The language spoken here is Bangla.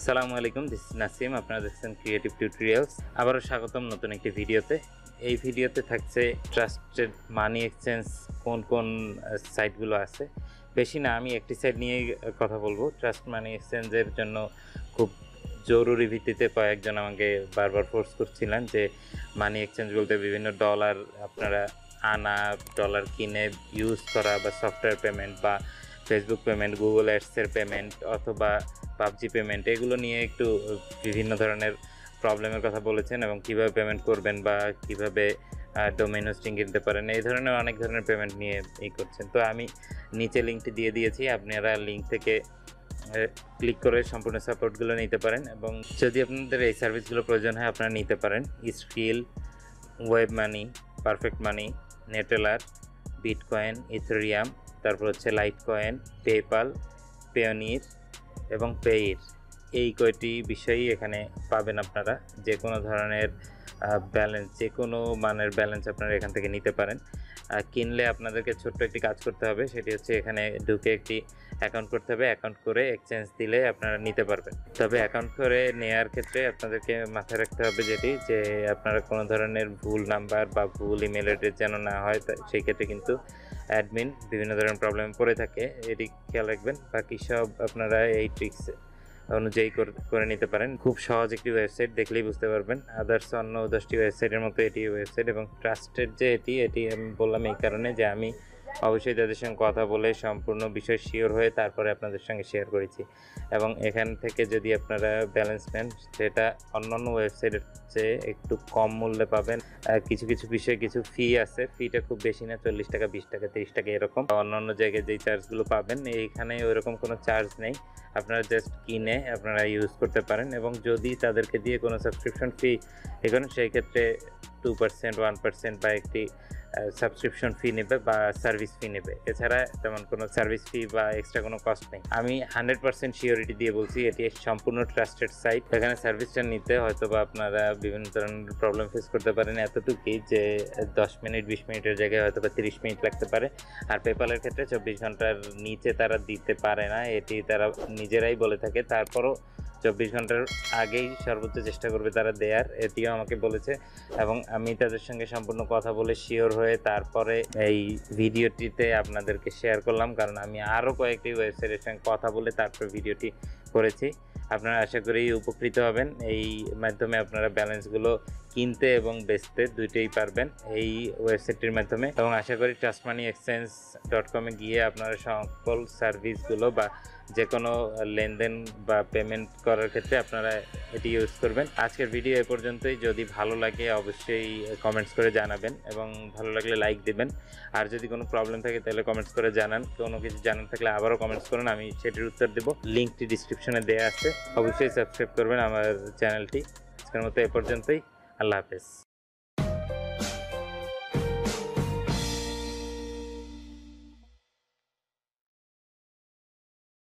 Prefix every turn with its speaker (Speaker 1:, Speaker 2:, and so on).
Speaker 1: আসসালামু আলাইকুম দিস নাসিম, আপনারা দেখছেন ক্রিয়েটিভ টিউটোরিয়ালস আবারও স্বাগতম নতুন একটি ভিডিওতে। এই ভিডিওতে থাকছে ট্রাস্টেড মানি এক্সচেঞ্জ কোন কোন সাইটগুলো আছে। বেশি না, আমি একটি সাইট নিয়েই কথা বলব। ট্রাস্ট মানি এক্সচেঞ্জের জন্য খুব জরুরি ভিত্তিতে কয়েকজন আমাকে বারবার ফোর্স করছিলেন যে মানি এক্সচেঞ্জ বলতে বিভিন্ন ডলার আপনারা আনা ডলার কিনে ইউজ করা বা সফটওয়্যার পেমেন্ট বা ফেসবুক পেমেন্ট গুগল অ্যাডসের পেমেন্ট অথবা পাবজি পেমেন্ট এগুলো নিয়ে একটু বিভিন্ন ধরনের প্রবলেমের কথা বলেছেন এবং কীভাবে পেমেন্ট করবেন বা কীভাবে ডোমেন হোস্টিং কিনতে পারেন এই ধরনের অনেক ধরনের পেমেন্ট নিয়ে এই করছেন। তো আমি নিচে লিঙ্কটি দিয়ে দিয়েছি, আপনারা লিঙ্ক থেকে ক্লিক করে সম্পূর্ণ সাপোর্টগুলো নিতে পারেন এবং যদি আপনাদের এই সার্ভিসগুলো প্রয়োজন হয়, আপনারা নিতে পারেন। Skrill Web Money Perfect Money Neteller bitcoin Ethereum তারপর হচ্ছে লাইট কয়েন পেপাল পেয়নির এবং পেইর এই কয়টি বিষয়ই এখানে পাবেন আপনারা। যে কোনো ধরনের ব্যালেন্স যে কোনো মানের ব্যালেন্স আপনারা এখান থেকে নিতে পারেন। কিনলে আপনাদেরকে ছোট্ট একটি কাজ করতে হবে, সেটি হচ্ছে এখানে ঢুকে একটি অ্যাকাউন্ট করতে হবে। অ্যাকাউন্ট করে এক্সচেঞ্জ দিলে আপনারা নিতে পারবেন। তবে অ্যাকাউন্ট করে নেওয়ার ক্ষেত্রে আপনাদেরকে মাথায় রাখতে হবে যেটি, যে আপনারা কোনো ধরনের ভুল নাম্বার বা ভুল ইমেল অ্যাড্রেস যেন না হয় সেই ক্ষেত্রে কিন্তু অ্যাডমিন বিভিন্ন ধরনের প্রবলেম পড়ে থাকে। এটি খেয়াল রাখবেন। বাকি সব আপনারা এই ট্রিক্স অনুযায়ী করে নিতে পারেন। খুব সহজ একটি ওয়েবসাইট, দেখলেই বুঝতে পারবেন। আদার্স অন্য দশটি ওয়েবসাইটের মতো এটি ওয়েবসাইট এবং ট্রাস্টেড যে এটি এটি আমি বললাম এই কারণে যে আমি অবশ্যই তাদের সঙ্গে কথা বলে সম্পূর্ণ বিষয় শিওর হয়ে তারপরে আপনাদের সঙ্গে শেয়ার করেছি। এবং এখান থেকে যদি আপনারা ব্যালেন্স নেন, সেটা অন্যান্য ওয়েবসাইটের চেয়ে একটু কম মূল্যে পাবেন। কিছু কিছু বিষয়ে কিছু ফি আছে। ফিটা খুব বেশি না, চল্লিশ টাকা, বিশ টাকা, তিরিশ টাকা এরকম। অন্যান্য জায়গায় যেই চার্জগুলো পাবেন, এইখানে ওইরকম কোনো চার্জ নেই। আপনারা জাস্ট কিনে আপনারা ইউজ করতে পারেন এবং যদি তাদেরকে দিয়ে কোনো সাবস্ক্রিপশন ফি এখানে সেই ক্ষেত্রে টু পার্সেন্ট ওয়ান পার্সেন্ট বা একটি সাবস্ক্রিপশন ফি নেবে বা সার্ভিস ফি নেবে। এছাড়া তেমন কোনো সার্ভিস ফি বা এক্সট্রা কোনো কস্ট নেই। আমি হান্ড্রেড পার্সেন্ট শিওরিটি দিয়ে বলছি, এটি সম্পূর্ণ ট্রাস্টেড সাইট এখানে সার্ভিসটা নিতে হয়তো বা আপনারা বিভিন্ন ধরনের প্রবলেম ফেস করতে পারেন এতটুকুই যে, দশ মিনিট, বিশ মিনিটের জায়গায় হয়তো বা তিরিশ মিনিট লাগতে পারে। আর পেপালের ক্ষেত্রে চব্বিশ ঘণ্টার নিচে তারা দিতে পারে না। এটি তারা নিজেরাই বলে থাকে। তারপরও চব্বিশ ঘণ্টার আগেই সর্বোচ্চ চেষ্টা করবে তারা দেয়ার। এটিও আমাকে বলেছে এবং আমি তাদের সঙ্গে সম্পূর্ণ কথা বলে শিওর হয়ে তারপরে এই ভিডিওটিতে আপনাদেরকে শেয়ার করলাম, কারণ আমি আরও কয়েকটি ওয়েবসাইটের সঙ্গে কথা বলে তারপর ভিডিওটি করেছি। আপনারা আশা করি উপকৃত হবেন। এই মাধ্যমে আপনারা ব্যালেন্সগুলো কিনতে এবং বেচতে দুইটাই পারবেন এই ওয়েবসাইটটির মাধ্যমে। এবং আশা করি ট্রাস্ট মানি এক্সচেঞ্জ ডট কমে গিয়ে আপনারা সকল সার্ভিসগুলো বা যে কোনো লেনদেন বা পেমেন্ট করার ক্ষেত্রে আপনারা এটি ইউজ করবেন। আজকের ভিডিও এ পর্যন্তই। যদি ভালো লাগে অবশ্যই কমেন্টস করে জানাবেন এবং ভালো লাগলে লাইক দেবেন। আর যদি কোনো প্রবলেম থাকে তাহলে কমেন্টস করে জানান। কোনো কিছু জানার থাকলে আবারও কমেন্টস করুন, আমি সেটির উত্তর দেবো। লিঙ্কটি ডিসক্রিপশনে দেওয়া আছে। অবশ্যই সাবস্ক্রাইব করবেন আমার চ্যানেলটি আজকের মতো এ পর্যন্তই। আল্লাহ হাফেজ।